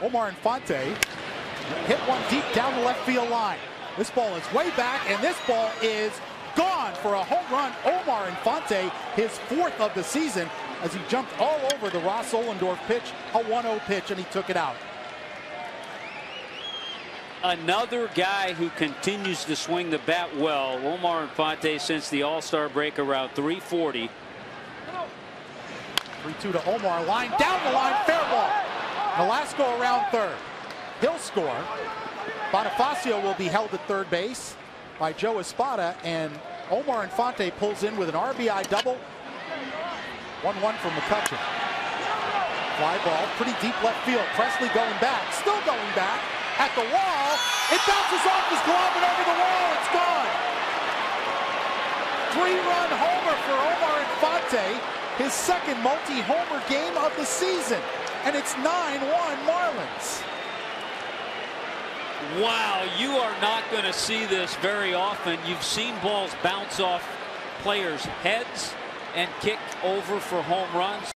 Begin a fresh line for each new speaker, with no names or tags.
Omar Infante hit one deep down the left field line. This ball is way back, and this ball is gone for a home run. Omar Infante, his fourth of the season, as he jumped all over the Ross Ohlendorf pitch, a 1-0 pitch, and he took it out.
Another guy who continues to swing the bat well, Omar Infante, since the All-Star break around 340.
3-2 to Omar, line down the line, fair ball. Nolasco around third. He'll score. Bonifacio will be held at third base by Joe Espada, and Omar Infante pulls in with an RBI double. 1-1 from McCutchen. Fly ball, pretty deep left field. Presley going back, still going back at the wall. It bounces off his glove and over the wall. It's gone. Three-run homer for Omar Infante, his second multi-homer game of the season. And it's 9-1 Marlins.
Wow, you are not going to see this very often. You've seen balls bounce off players' heads and kick over for home runs.